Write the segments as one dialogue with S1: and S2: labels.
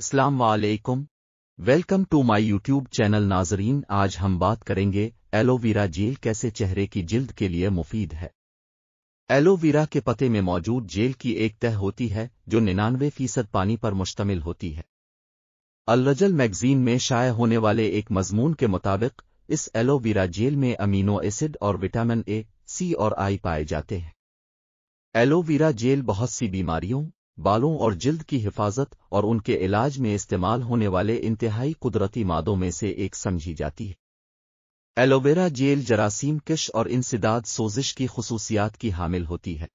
S1: अस्सलाम वालेकुम welcome to my YouTube channel नाजरीन आज हम बात करेंगे एलोवेरा जेल कैसे चेहरे की जिल्द के लिए मुफीद है। एलोवेरा के पते में मौजूद जेल की एक तह होती है, जो निन्यानवे फ़ीसद पानी पर मुश्तमिल होती है। अलरजल मैगजीन में शाये होने वाले एक मजमून के मुताबिक, इस एलोवेरा जेल में अमीनो एसिड और विटामिन ए, सी और आई पाए जाते हैं। एलोवेरा जेल बहुत सी बीमारियों बालों और जिल्द की हिफाजत और उनके इलाज में इस्तेमाल होने वाले इंतहाई कुदरती मादों में से एक समझी जाती है। एलोवेरा जेल जरासीम किश और इंसदाद सोजिश की खसूसियात की हामिल होती है।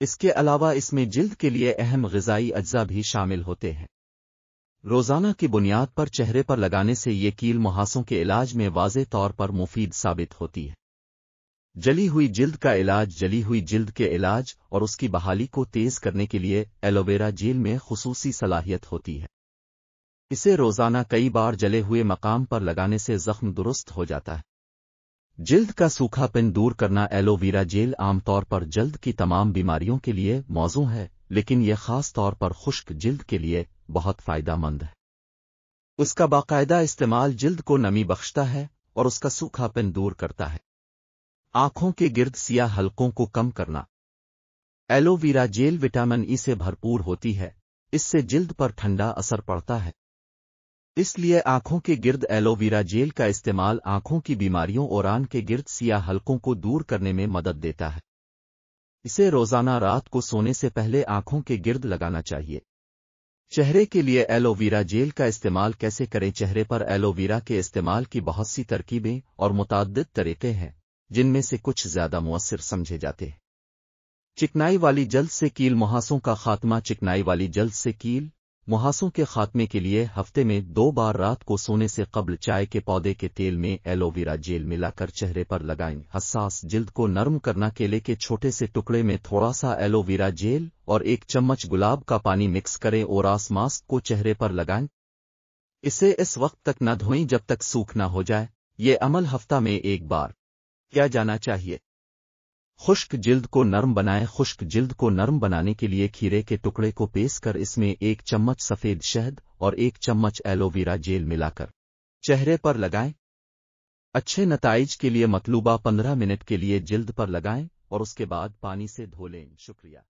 S1: इसके अलावा इसमें जिल्द के लिए अहम गजाई अज्जा भी शामिल होते हैं। रोज़ाना की बुनियाद पर चेहरे पर लगाने से ये कील मुहासों के इलाज में वाज तौर पर मुफीद साबित होती है। जली हुई जिल्द का इलाज जली हुई जिल्द के इलाज और उसकी बहाली को तेज करने के लिए एलोवेरा जेल में खसूसी सलाहियत होती है। इसे रोज़ाना कई बार जले हुए मकाम पर लगाने से जख्म दुरुस्त हो जाता है। जिल्द का सूखापन दूर करना एलोवेरा जेल आमतौर पर जल्द की तमाम बीमारियों के लिए मौजू है, लेकिन यह खास तौर पर खुश्क जिल्द के लिए बहुत फायदामंद है। उसका बाकायदा इस्तेमाल जिल्द को नमी बख्शता है और उसका सूखापन दूर करता है। आँखों के गिर्द सियाह हल्कों को कम करना। एलोवेरा जेल विटामिन ई से भरपूर होती है, इससे जिल्द पर ठंडा असर पड़ता है। इसलिए आँखों के गिर्द एलोवेरा जेल का इस्तेमाल आँखों की बीमारियों और आन के गिर्द सियाह हल्कों को दूर करने में मदद देता है। इसे रोज़ाना रात को सोने से पहले आँखों के गिर्द लगाना चाहिए। चेहरे के लिए एलोवेरा जेल का इस्तेमाल कैसे करें? चेहरे पर एलोवेरा के इस्तेमाल की बहुत सी तरकीबें और मुताद तरीके हैं। जिनमें से कुछ ज़्यादा मुअसर समझे जाते हैं। चिकनाई वाली जल्द से कील मुहासों का खात्मा चिकनाई वाली जल्द से कील मुहासों के खात्मे के लिए हफ़्ते में दो बार रात को सोने से कबल चाय के पौधे के तेल में एलोवेरा जेल मिलाकर चेहरे पर लगाएँ। हसास जिल्द को नरम करना केले के छोटे से टुकड़े में थोड़ा सा एलोवेरा जेल और एक चम्मच गुलाब का पानी मिक्स करें और आस मास्क को चेहरे पर लगाएँ। इसे इस वक्त तक न धोएँ जब तक सूख न हो जाए। ये अमल हफ़्ता में एक बार। किया जाना चाहिए। खुश्क जिल्द को नरम बनाएँ, खुश्क जिल्द को नरम बनाने के लिए खीरे के टुकड़े को पेस कर इसमें एक चम्मच सफ़ेद शहद और एक चम्मच एलोवेरा जेल मिलाकर। चेहरे पर लगाएँ। अच्छे नतज के लिए मतलूबा पंद्रह मिनट के लिए जिल्द पर लगाएँ और उसके बाद पानी से धो लें। शुक्रिया।